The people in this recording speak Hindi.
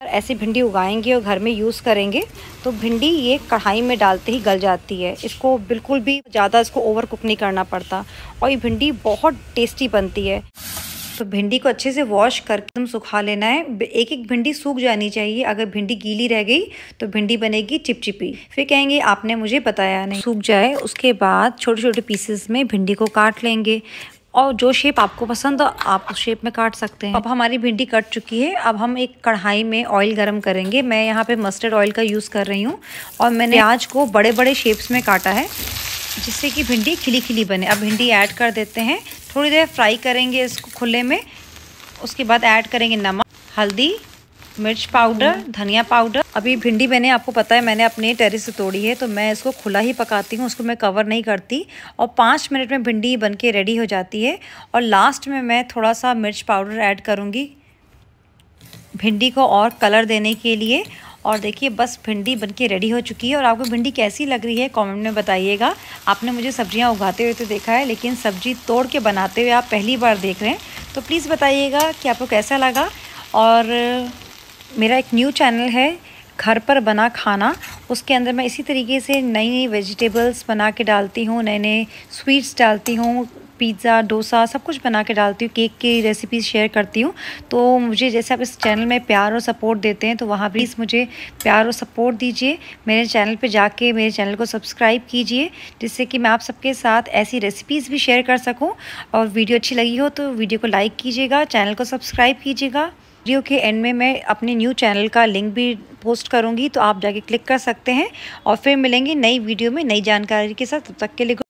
ऐसी भिंडी उगाएँगे और घर में यूज़ करेंगे तो भिंडी ये कढ़ाई में डालते ही गल जाती है। इसको बिल्कुल भी ज़्यादा इसको ओवर कुक नहीं करना पड़ता और ये भिंडी बहुत टेस्टी बनती है। तो भिंडी को अच्छे से वॉश करके तुम सुखा लेना है। एक एक भिंडी सूख जानी चाहिए। अगर भिंडी गीली रह गई तो भिंडी बनेगी चिपचिपी। फिर कहेंगे, आपने मुझे बताया नहीं। सूख जाए, उसके बाद छोटे छोटे पीसेस में भिंडी को काट लेंगे। और जो शेप आपको पसंद हो आप उस शेप में काट सकते हैं। अब हमारी भिंडी कट चुकी है। अब हम एक कढ़ाई में ऑयल गर्म करेंगे। मैं यहाँ पे मस्टर्ड ऑयल का यूज़ कर रही हूँ। और मैंने प्याज को बड़े बड़े शेप्स में काटा है जिससे कि भिंडी खिली खिली बने। अब भिंडी ऐड कर देते हैं। थोड़ी देर फ्राई करेंगे इसको खुले में। उसके बाद ऐड करेंगे नमक हल्दी मिर्च पाउडर, धनिया पाउडर। अभी भिंडी मैंने, आपको पता है, मैंने अपने टेरिस से तोड़ी है तो मैं इसको खुला ही पकाती हूँ, उसको मैं कवर नहीं करती। और पाँच मिनट में भिंडी बन के रेडी हो जाती है। और लास्ट में मैं थोड़ा सा मिर्च पाउडर ऐड करूँगी। भिंडी को और कलर देने के लिए। और देखिए, बस भिंडी बनके रेडी हो चुकी है। और आपको भिंडी कैसी लग रही है कमेंट में बताइएगा। आपने मुझे सब्ज़ियाँ उगाते हुए तो देखा है, लेकिन सब्ज़ी तोड़ के बनाते हुए आप पहली बार देख रहे हैं। तो प्लीज़ बताइएगा कि आपको कैसा लगा। और मेरा एक न्यू चैनल है, घर पर बना खाना। उसके अंदर मैं इसी तरीके से नई नई वेजिटेबल्स बना के डालती हूँ नए नए स्वीट्स डालती हूँ पिज़्ज़ा डोसा, सब कुछ बना के डालती हूँ केक की रेसिपीज़ शेयर करती हूँ। तो मुझे जैसे आप इस चैनल में प्यार और सपोर्ट देते हैं तो वहाँ प्लीज़ मुझे प्यार और सपोर्ट दीजिए। मेरे चैनल पे जाके मेरे चैनल को सब्सक्राइब कीजिए, जिससे कि मैं आप सबके साथ ऐसी रेसिपीज़ भी शेयर कर सकूँ। और वीडियो अच्छी लगी हो तो वीडियो को लाइक कीजिएगा चैनल को सब्सक्राइब कीजिएगा। वीडियो के एंड में मैं अपने न्यू चैनल का लिंक भी पोस्ट करूँगी तो आप जाके क्लिक कर सकते हैं और फिर मिलेंगे नई वीडियो में नई जानकारी के साथ। तब तक के लिए